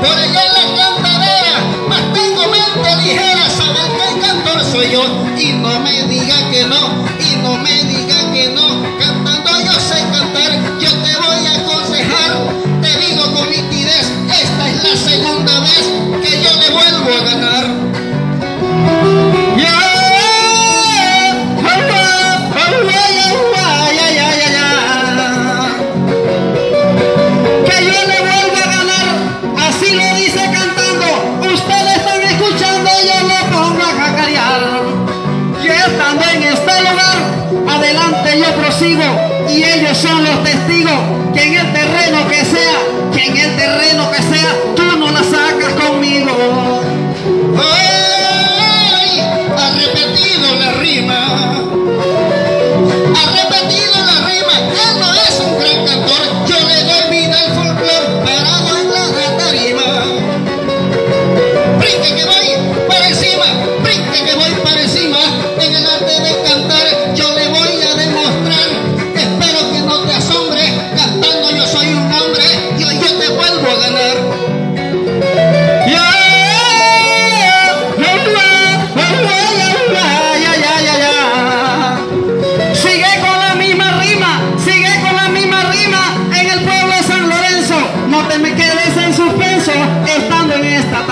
por allá en la cantadera, mas tengo mente ligera, saber que el cantor soy yo. Y no me diga que no, Y ellos son los testigos. Que en el terreno que sea, que en el terreno que sea,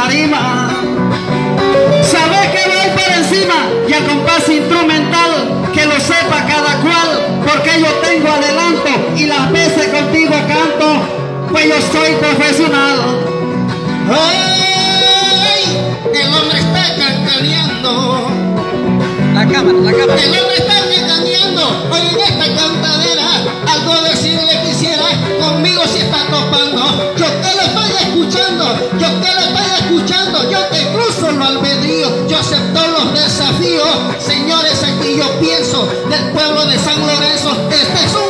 tarima. Sabes que voy por encima y al compás instrumental que lo sepa cada cual, porque yo tengo adelanto y las veces contigo canto, pues yo soy profesional. ¡Ay! El hombre está cancaneando. La cámara, la cámara. El hombre está cancaneando. Hoy en esta cantadera algo decirle quisiera. Conmigo si está topando. Yo te lo estoy escuchando. Yo te Señores, aquí yo pienso del pueblo de San Lorenzo. Este es un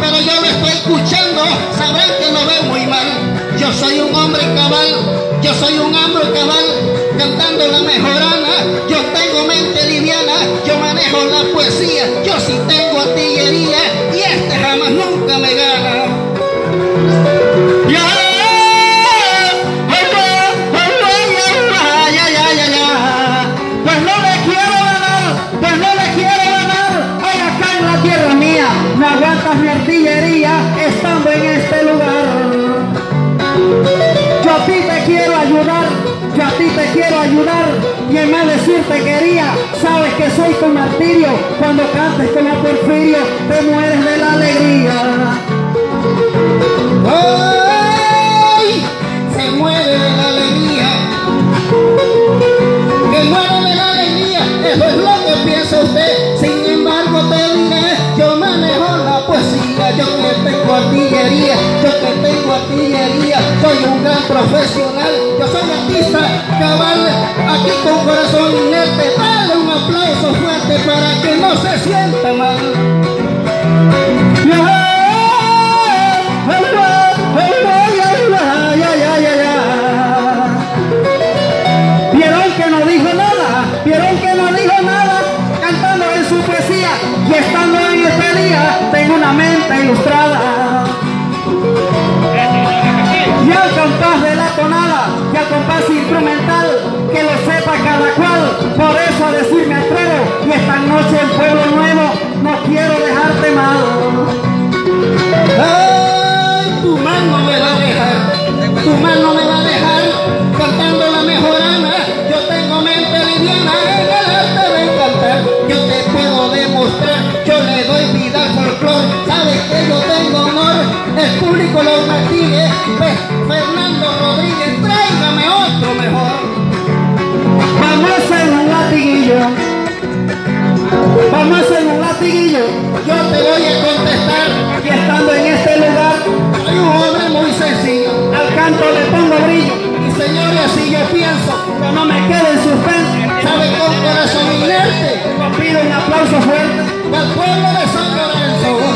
pero yo lo estoy escuchando. Sabrán que lo veo muy mal. Yo soy un hombre cabal, yo soy un hombre cabal, cantando la mejorana. Yo tengo mente liviana, yo manejo la poesía, yo sí tengo artillería y este jamás nunca me gana. Estando en este lugar. Yo a ti te quiero ayudar, yo a ti te quiero ayudar. Y en de decirte quería, sabes que soy tu martirio. Cuando cantes como Porfirio, te mueres profesional. Yo soy artista cabal. Aquí con corazón inerte. Dale un aplauso fuerte para que no se sienta mal. Vieron instrumental, que lo sepa cada cual, por eso a decir me atrevo, y esta noche en Pueblo Nuevo, no quiero dejarte mal. Ay, tu mano me va a dejar, tu mano me va a dejar, cantando la mejorana. Yo tengo mente liviana en el arte de cantar. Yo te puedo demostrar, yo le doy vida al folclor. Sabes que yo tengo honor, el público lo maquille. Fernando jamás soy un latiguillo, yo te voy a contestar. Que estando en este lugar soy un hombre muy sencillo, al canto le pongo brillo. Y señores si yo pienso que no me quede en suspense, sabe con corazón inerte, pido un aplauso fuerte. Al pueblo de San Lorenzo.